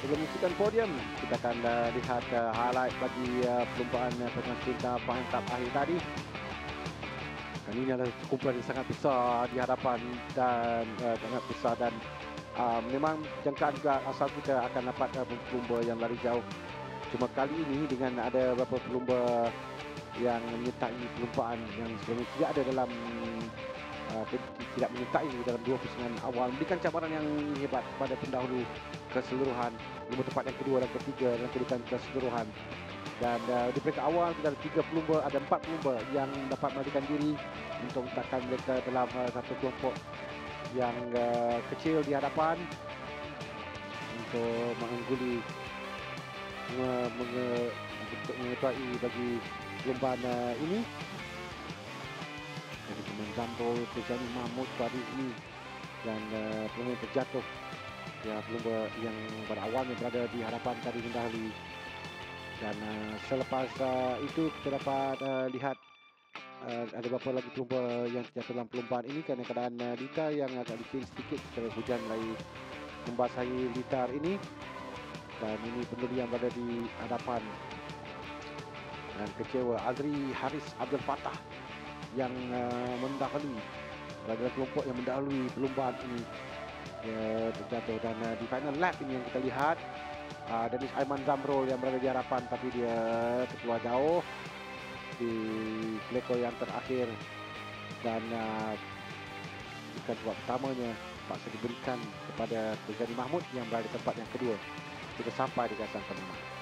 sebelum menyusun podium, kita akan uh, lihat uh, highlight bagi uh, perlumbaan uh, pertandingan cinta Pahang Cup akhir tadi. Dan ini adalah kumpulan yang sangat besar di hadapan dan uh, sangat besar dan uh, memang jangkaan juga asal kita akan dapat uh, pelumba yang lari jauh. Cuma kali ini dengan ada beberapa pelumba yang menyertai perlumbaan yang sebelumnya tidak ada dalam uh, tidak menyertai dalam dua pusingan awal. Memberikan cabaran yang hebat kepada pendahulu keseluruhan. Lima tempat yang kedua dan ketiga dan kedudukan keseluruhan. Dan uh, di peringkat awal kita ada tiga pelumba ada empat pelumba yang dapat melarikan diri untuk meletakkan mereka dalam uh, satu kelompok yang uh, kecil di hadapan untuk mengungguli untuk mengetuai bagi perlombaan uh, ini jadi pemain Zambol Tejani Mahmud tadi ini. Dan uh, pelumba terjatuh. Ya pelumba yang pada awalnya berada di hadapan tadi mendahului dan uh, selepas uh, itu kita dapat uh, lihat uh, ada beberapa lagi pelumba yang terjatuh dalam perlombaan ini kerana keadaan uh, litar yang agak licin sedikit kerana hujan mulai membasahi litar ini. Dan ini penduli yang berada di hadapan. Dan kecewa Azri Haris Abdul Fatah yang uh, mendahului. Adalah kelompok yang mendahului perlombaan ini. Ya, terjatuh dan uh, di final lap ini yang kita lihat. Uh, Dennis Aiman Zamrol yang berada di hadapan tapi dia terkeluar jauh di Leko yang terakhir. Dan uh, bukan buat pertamanya paksa diberikan kepada Tuzani Mahmud yang berada di tempat yang kedua. Kita sampai di gasan penama.